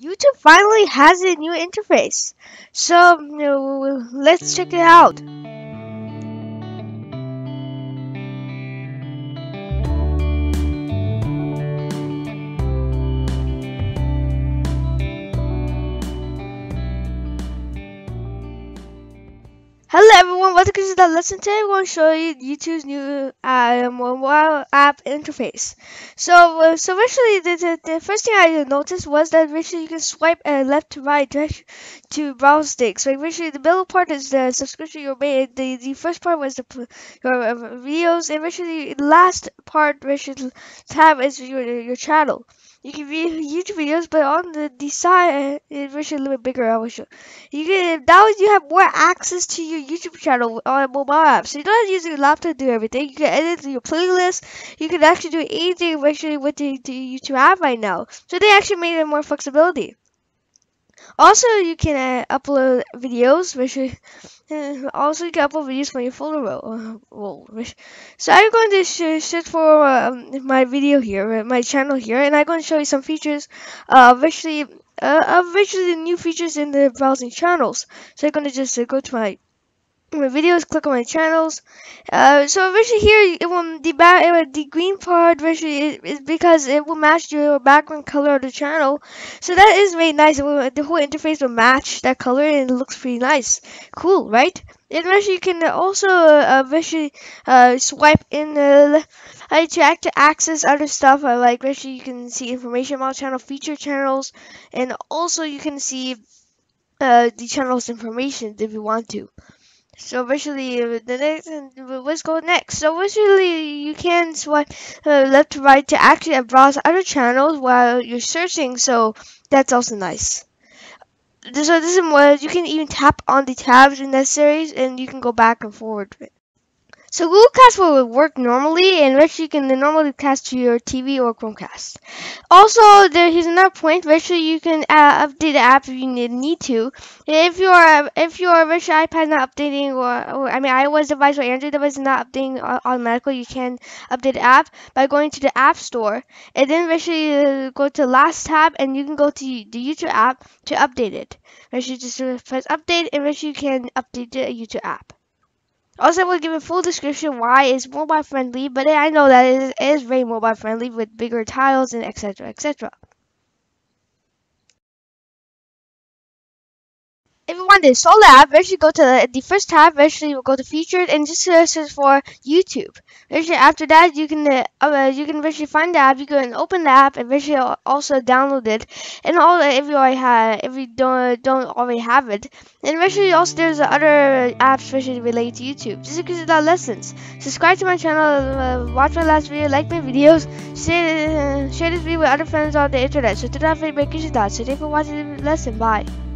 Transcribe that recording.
YouTube finally has a new interface. So, let's check it out. Hello everyone, welcome to the lesson. Today I'm going to show you YouTube's new uh, mobile app interface. So, uh, so actually, the, the, the, first thing I noticed was that actually you can swipe uh, left to right to browse things. Like actually, the middle part is the subscription you made. The the first part was the your uh, videos, and the last part which you tab is your your channel. You can view YouTube videos, but on the, the side, actually a little bit bigger. I will show. You can now you have more access to your YouTube channel on mobile app. So you don't have to use your laptop to do everything. You can edit your playlist. You can actually do anything actually with the, the YouTube app right now. So they actually made it more flexibility. Also, you can uh, upload videos, which uh, also you can upload videos from your folder roll. Uh, so I'm going to sh for um, my video here, uh, my channel here, and I'm going to show you some features uh, of actually the new features in the browsing channels. So I'm going to just uh, go to my my videos, click on my channels. Uh, so eventually here, it will, the the green part eventually is, is, because it will match your background color of the channel. So that is very nice. Will, the whole interface will match that color and it looks pretty nice. Cool, right? And eventually you can also uh, eventually uh, swipe in the uh, to, act to access other stuff. Uh, like eventually you can see information about channel, feature channels, and also you can see uh, the channel's information if you want to. So basically, uh, the next, let's go next. So visually, you can swipe uh, left to right to actually browse other channels while you're searching. So that's also nice. So this is what you can even tap on the tabs in that series, and you can go back and forward. So Google Cast will work normally, and which you can normally cast to your TV or Chromecast. Also, there is another point. Which you can uh, update the app if you need, need to. If your if your which iPad not updating, or, or, I mean iOS device or Android device is not updating automatically, you can update the app by going to the App Store, and then eventually uh, go to last tab, and you can go to the YouTube app to update it. Eventually, just press update, and eventually you can update the YouTube app. Also, I will give a full description why it's mobile friendly, but I know that it is very mobile friendly with bigger tiles and etc. etc. install the app, actually go to the, the first tab, actually go to featured and just search for YouTube. Actually, after that, you can uh, uh, you can actually find the app, you can open the app and actually also download it. And all if you already have, if you don't don't already have it, and actually also there's other apps especially related to YouTube. Just because that lessons. Subscribe to my channel, uh, watch my last video, like my videos, share uh, share this video with other friends on the internet. So to that, feedback is that. So thank for watching lesson. Bye.